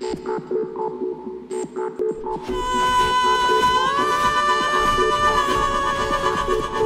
Thank you.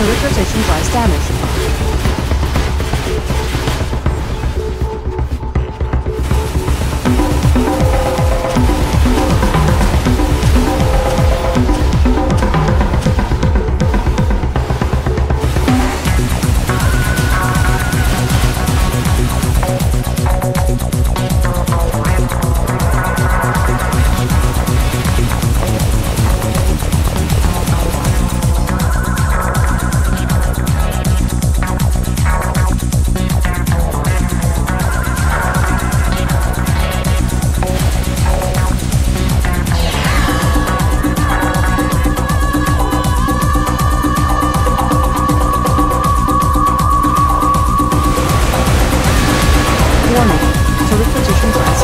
Turret rotation drives damage. 구원하라. 저로부터 주신 거야.